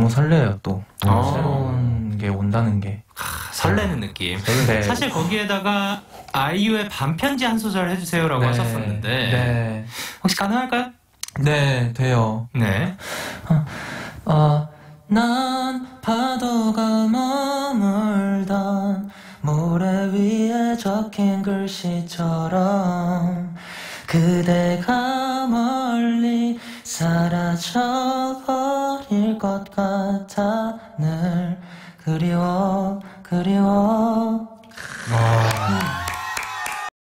너무 설레요 또 어. 새로운 게 온다는 게 설레는 느낌. 네. 사실 거기에다가 아이유의 반편지 한 소절 해주세요라고 네. 하셨었는데 네. 혹시 가능할까요? 네 돼요 네. 어, 난 파도가 머물던 모래 위에 적힌 글씨처럼 그대가 멀리 사라져 버릴 것 같아. 늘 그리워 그리워